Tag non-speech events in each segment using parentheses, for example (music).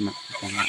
mặt còn lại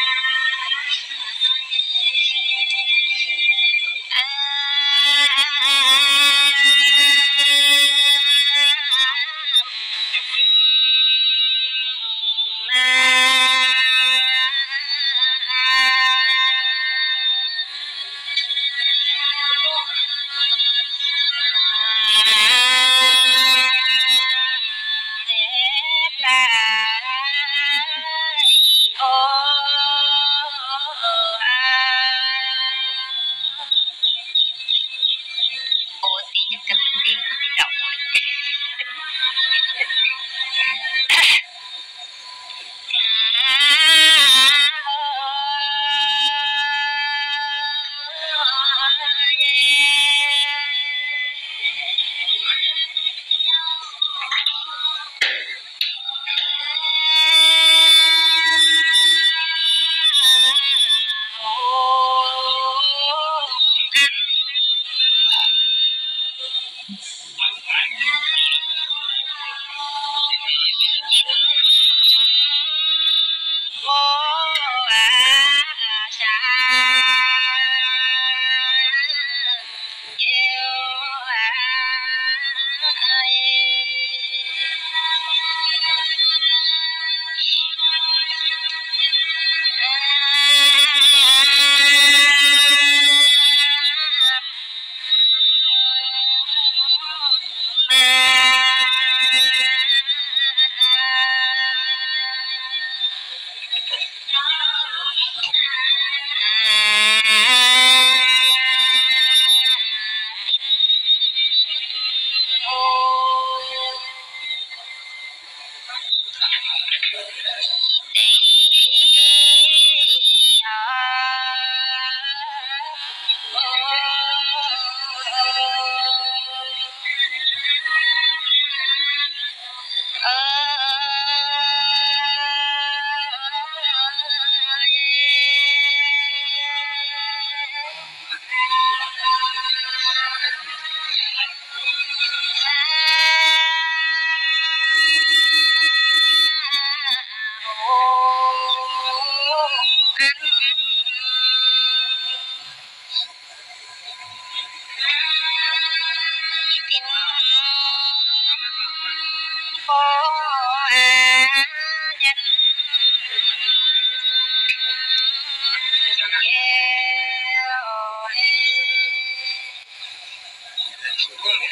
Thank you. Uh,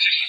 Ah!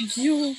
You.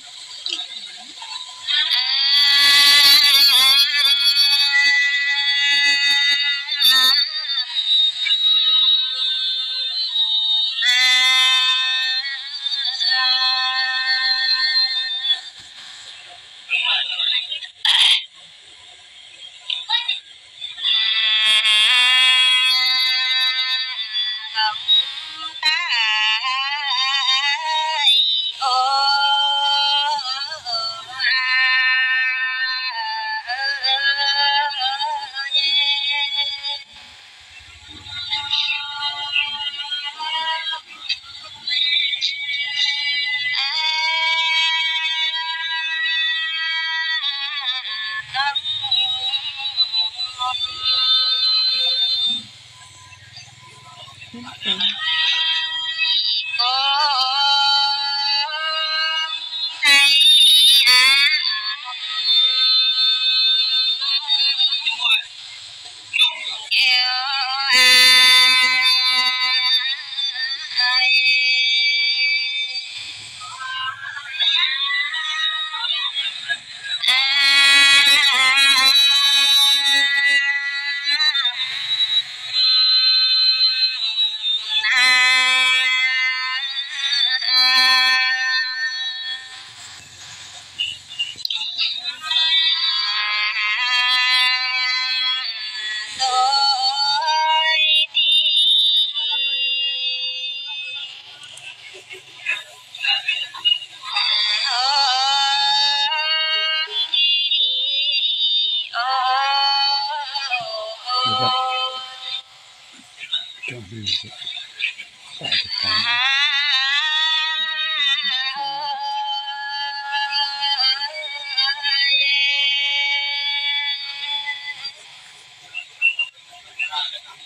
Uh,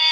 (laughs)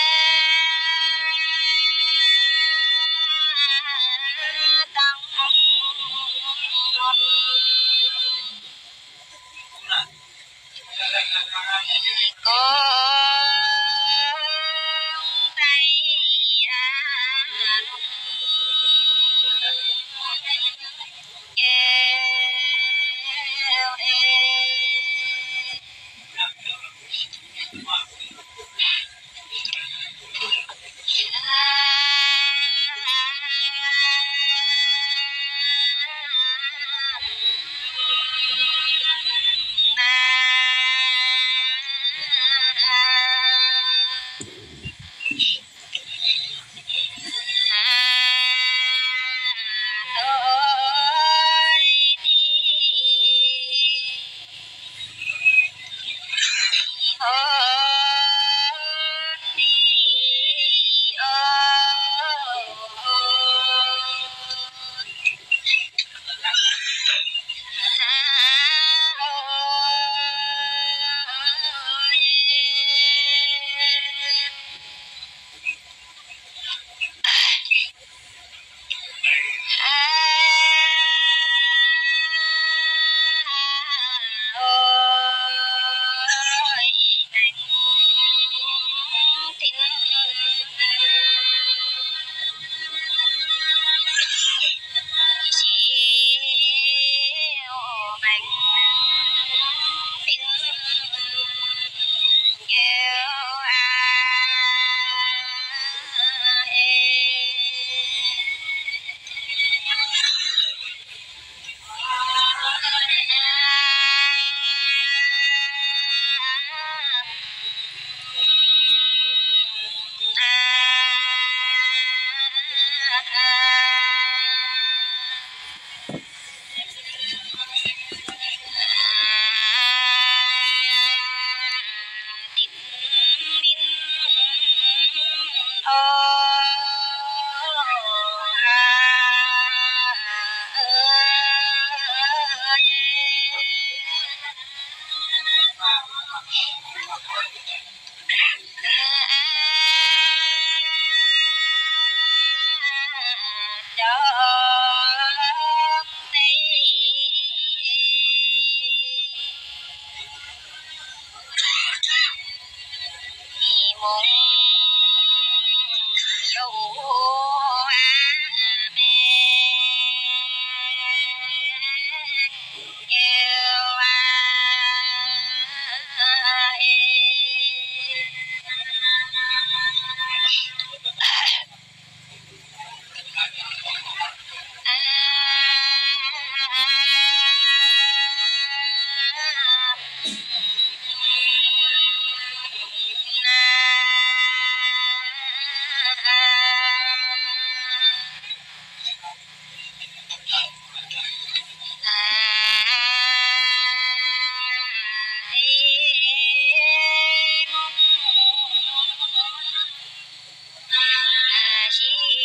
Thank you.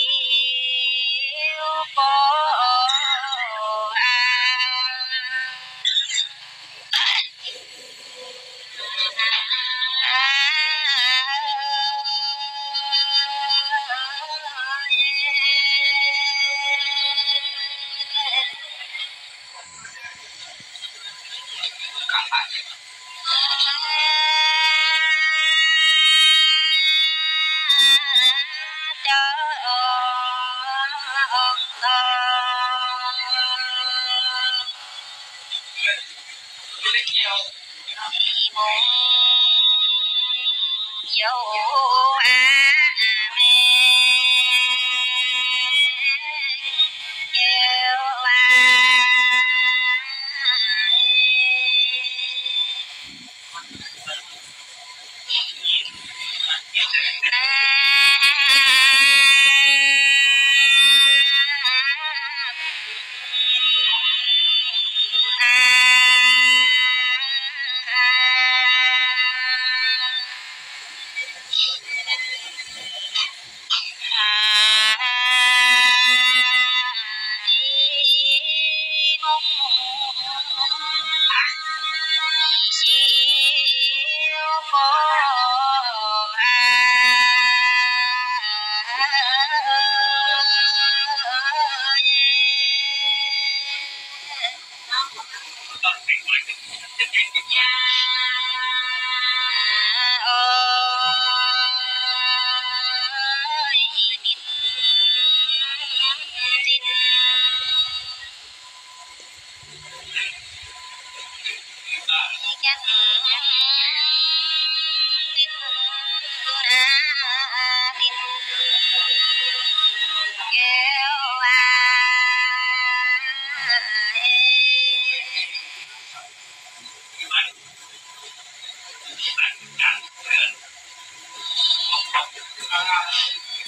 よ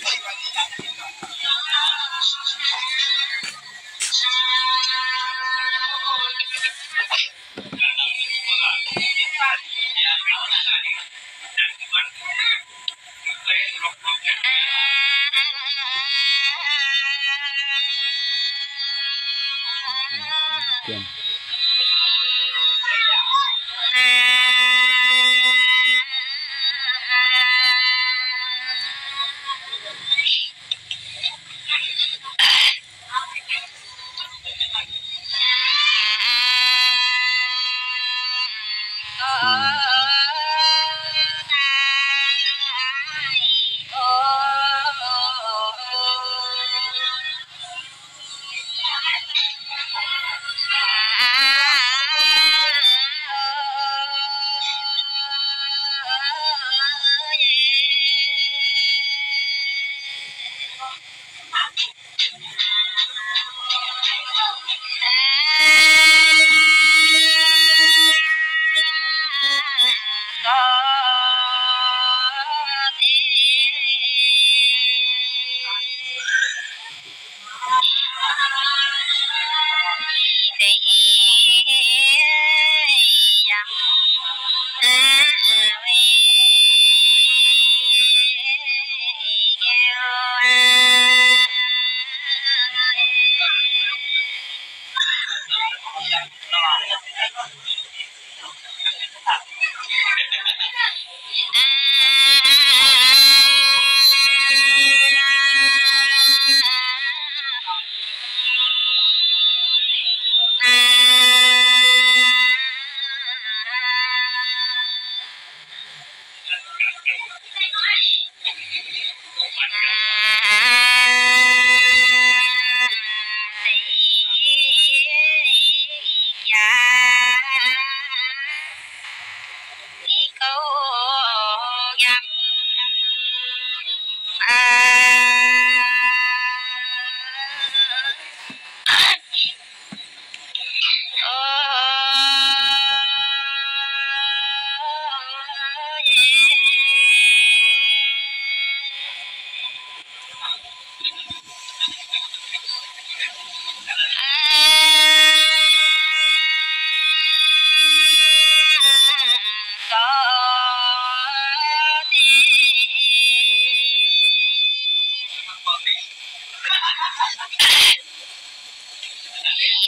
ろしくお願いします。uh, Sí, y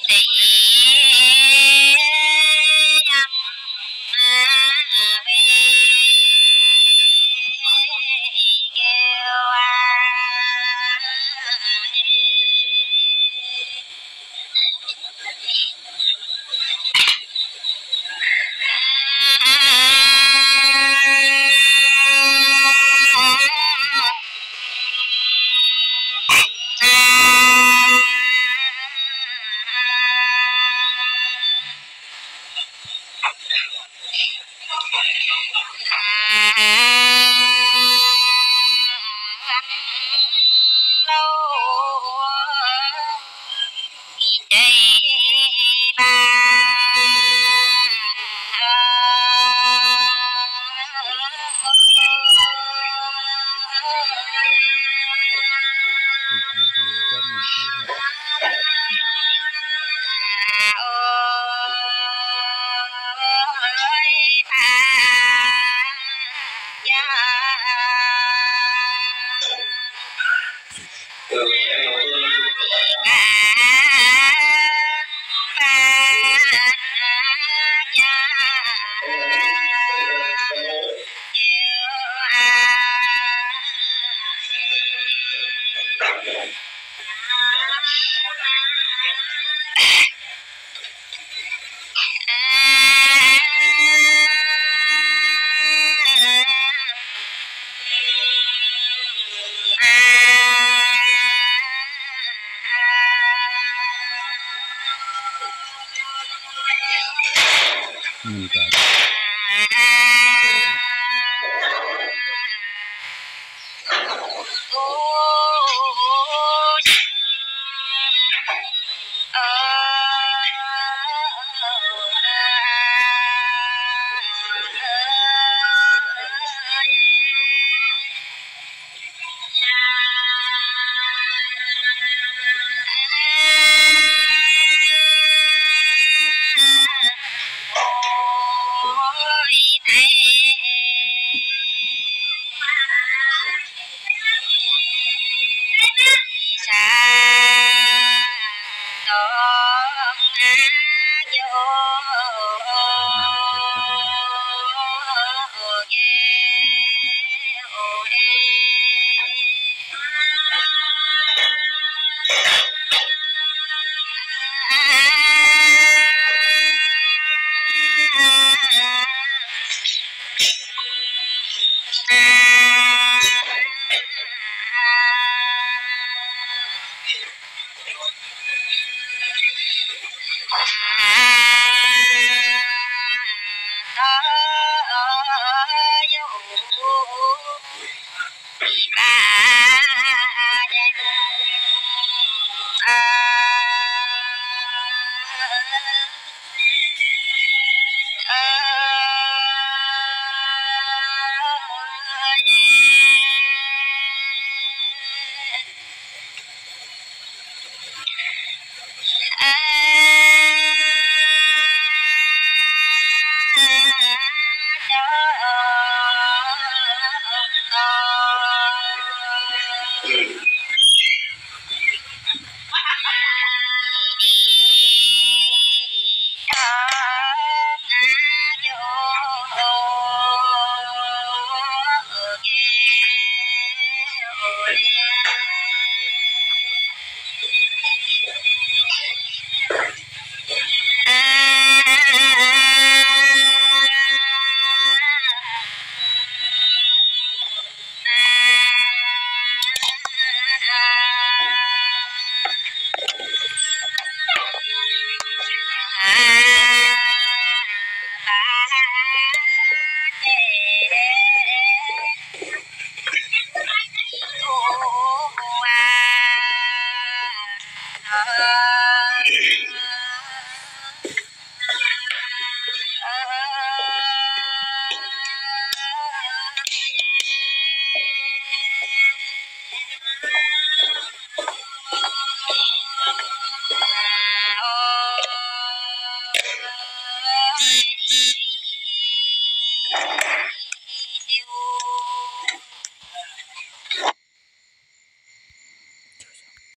tại vì Thì